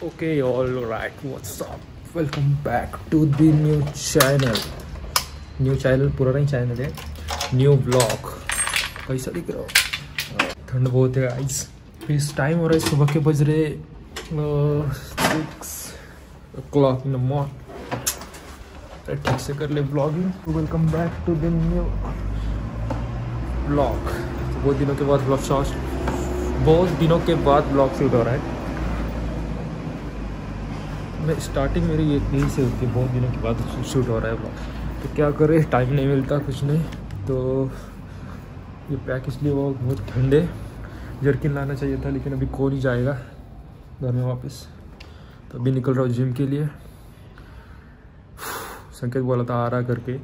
All right. What's up? Welcome back to the new channel. New channel पुराना ही channel है। New blog कैसा दिख रहा हो? ठंड बहुत है गाइस इस टाइम हो रहा है, सुबह के बज रहे six o'clock in the morning ठीक से कर ले blogging welcome back to the new blog बहुत दिनों के बाद ब्लॉग शॉट बहुत दिनों के बाद ब्लॉग शूट हो रहा है। मैं स्टार्टिंग मेरी ये यहीं से होती है बहुत दिनों के बाद शूट हो रहा है ब्लॉग तो क्या करें टाइम नहीं मिलता कुछ नहीं। तो ये पैक इसलिए वो बहुत ठंडे जर्किन लाना चाहिए था लेकिन अभी कौन ही जाएगा। घर में वापस। तो अभी निकल रहा हूँ जिम के लिए। संकेत बोला था आ रहा करके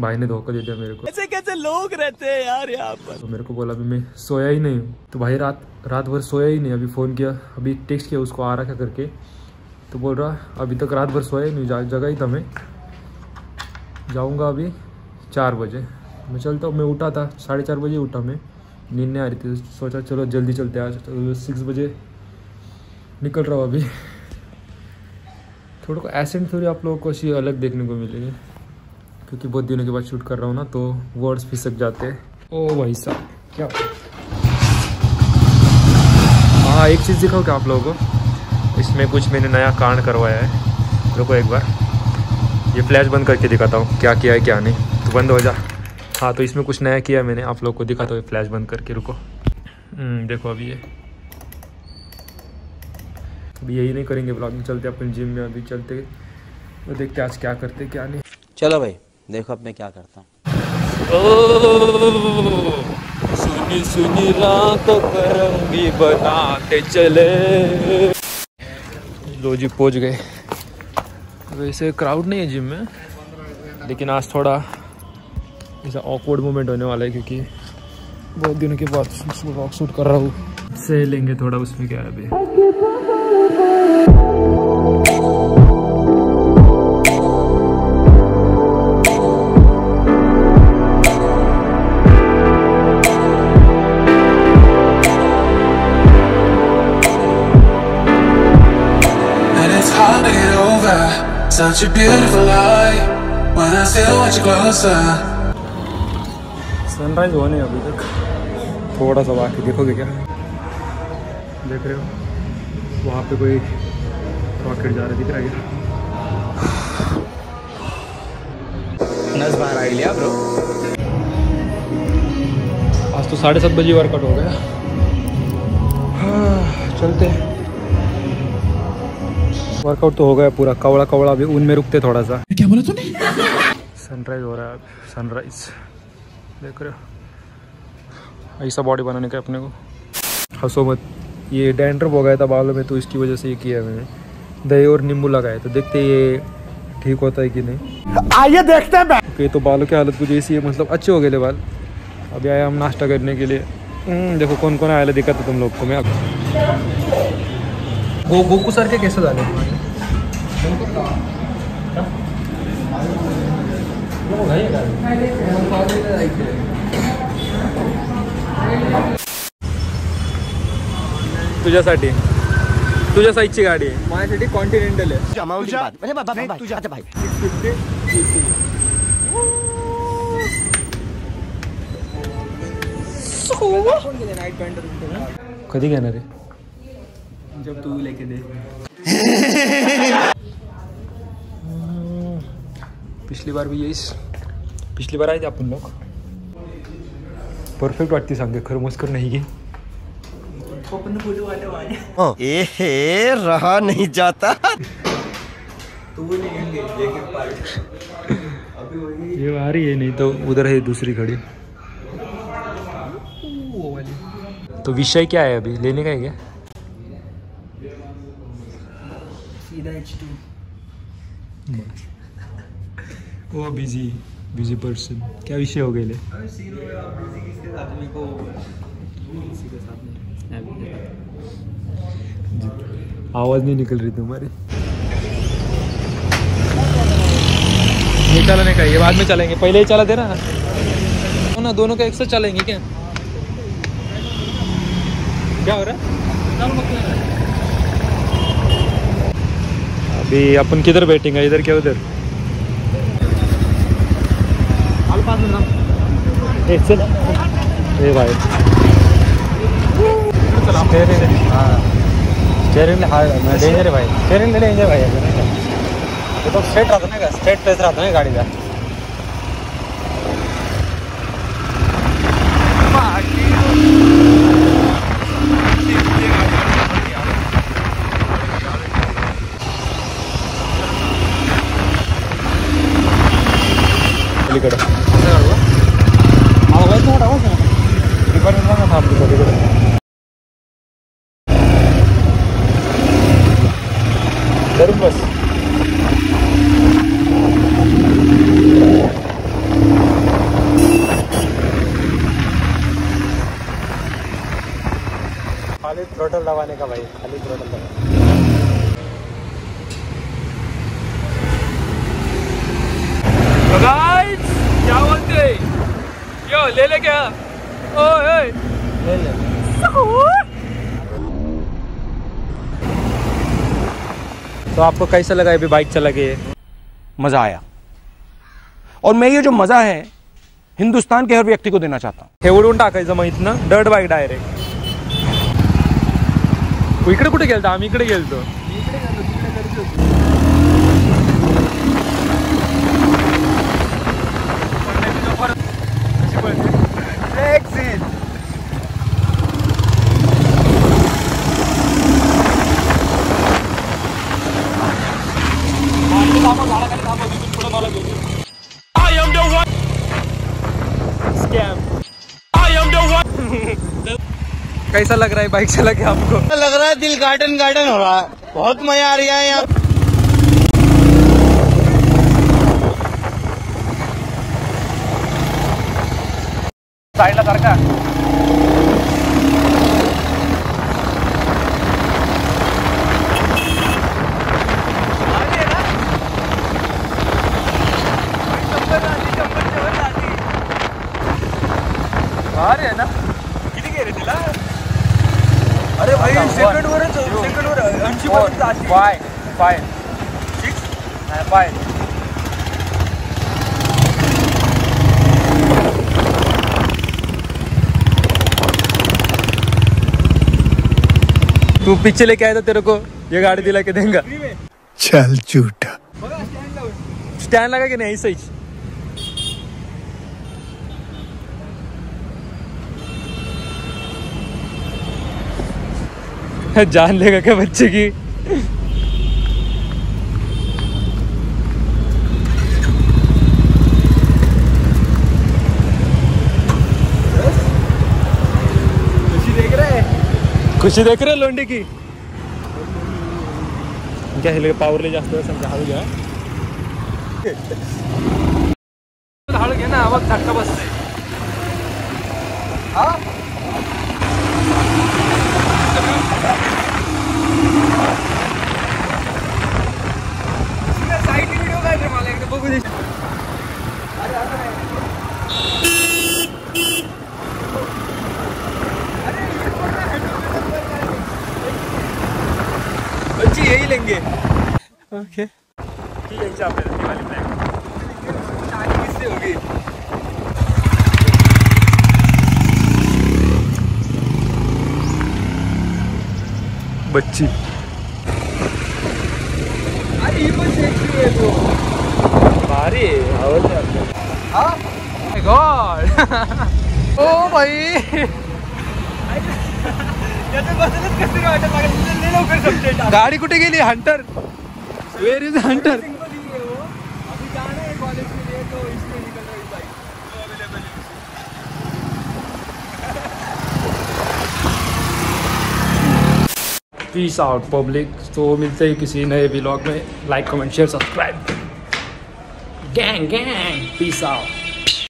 भाई ने धोखा दे दिया मेरे को। ऐसे कैसे लोग रहते हैं यार यहाँ पर? तो मेरे को बोला अभी मैं सोया ही नहीं हूँ। तो भाई रात रात भर सोया ही नहीं अभी फ़ोन किया। अभी टेक्स्ट किया उसको आ रहा क्या करके तो बोल रहा, अभी तक रात भर ही नहीं, जा जगह ही था मैं। जाऊँगा अभी चार बजे। मैं चलता हूँ, मैं उठा था, साढ़े चार बजे उठा मैं। नींद नहीं आ रही थी तो सोचा चलो जल्दी चलते आज तो सिक्स बजे निकल रहा हूँ अभी। थोड़ा को एसेंट थोड़ी आप लोगों को अच्छी अलग देखने को मिलेगी। क्योंकि बहुत दिनों के बाद शूट कर रहा हूँ ना तो वर्ड्स फिसक जाते हैं। ओ भाई साहब, क्या? हाँ एक चीज़ दिखाओ क्या आप लोगों को? इसमें कुछ मैंने नया कांड करवाया है। रुको एक बार। ये फ्लैश बंद करके दिखाता हूँ क्या किया है क्या नहीं। तो बंद हो जा। हाँ तो इसमें कुछ नया किया मैंने आप लोग को दिखाता हूँ फ्लैश बंद करके रुको। हम्म, देखो अभी ये। अभी यही नहीं करेंगे ब्लॉगिंग चलते अपन जिम में अभी चलते तो देखते आज क्या करते क्या नहीं। चलो भाई देखो अब मैं क्या करता हूँ। सुनी सुनी रातों करंगी बनाते चले। लो जी पहुँच गए। वैसे क्राउड नहीं है जिम में, लेकिन आज थोड़ा ऐसा ऑकवर्ड मोमेंट होने वाला है क्योंकि बहुत दिनों के बाद शूट कर रहा हूँ। से लेंगे थोड़ा उसमें क्या है अभी। Such a beautiful lie when I still want you closer. Sunrise होने अभी तक। थोड़ा सा बाकी देखोगे क्या? देख रहे हो? वहाँ पे कोई रॉकेट जा रहा दिख रहा है क्या? नस बाहर आ गया ब्रो आज तो साढ़े सात बजे वर्कआउट हो गया। हाँ, चलते हैं। वर्कआउट तो हो गया पूरा कवड़ा कवड़ा अभी उनमें रुकते थोड़ा सा क्या बोला तूने? सनराइज हो रहा है सनराइज देख रहे हो। ऐसा बॉडी बनाने का अपने को। हंसो मत। ये डैंड्रफ हो गया था बालों में तो इसकी वजह से ये किया मैंने। दही और नींबू लगाए तो देखते ये ठीक होता है कि नहीं। आइए देखते हैं ओके तो बालों की हालत कुछ ऐसी है मतलब अच्छे हो गए बाल। अभी आया हम नाश्ता करने के लिए। हम्म, देखो कौन कौन आया दिक्कत है तुम लोग को मैं गो गोकू सर के कैसे झाले तुझ्यासाठी. तुझ्या साईजची गाडी आहे. माझ्यासाठी कॉन्टिनेंटल आहे. कधी घेणार आहे? जब तू लेके दे पिछली बार भी यही पिछली बार आए थे आपण लोग परफेक्ट वाटते सांगे खरं मस्कर नाही गे ए हे रहा नहीं जाता ये आ रही है नहीं तो उधर है दूसरी घड़ी तो विषय क्या है अभी लेने का है क्या सीधा एच टू वो बिज़ी बिज़ी पर्सन क्या विषय हो गए ले? आवाज़ नहीं निकल रही तुम्हारी। ये चलाने का ये बाद में चलेंगे। पहले ही चला दे ना हो ना दोनों का एक साथ चलेंगे क्या? क्या हो रहा है? अभी अपन किधर बैठेंगे? इधर क्या उधर? भाई। भाई। भाई। का तो स्ट्रेट रहता का स्ट्रेट राहतो ना गाडीचा पलीकडं Görünmez. तो आपको कैसा लगा अभी बाइक चला के? मज़ा आया। और मैं ये जो मज़ा है हिंदुस्तान के हर व्यक्ति को देना चाहता हूँ। उडून टाकायचं मग इथनं डर्ट बाईक डायरेक्ट इकडे कुठे गेलतो? आम्ही इकडे गेलतो. कैसा लग रहा है बाइक चला के आपको? लग रहा है दिल गार्डन गार्डन हो रहा है। बहुत मज़ा आ रहा है यहाँ। साईडला सारखा अरे है ना किती गेले तिला अरे भाई सेकंड वर सेकंड वर पर्यंत आली. फाय फाय फाय तू पीछे लेके आया था तेरे को ये गाड़ी दिला के देंगे। चल झूठा। स्टैंड लगा कि नहीं सही। जान लेगा क्या बच्चे की। खुशी देख रहे लोंडी की? क्या हे पावरले जास्त समजा हळू घ्या हळू घे ना आवाज़ झटका बसते बच्ची यही लेंगे। ओके ठीक है वाली ब्लैक किससे होगी बच्ची। अरे ही सेक्सी आहे तो भारी आवडते आपल्याला गॉड ओ भाई। गाडी कुठे गेली hunter where is hunter peace out public तो मिलते हैं किसी नए ब्लॉग में। Like comment share subscribe gang gang peace out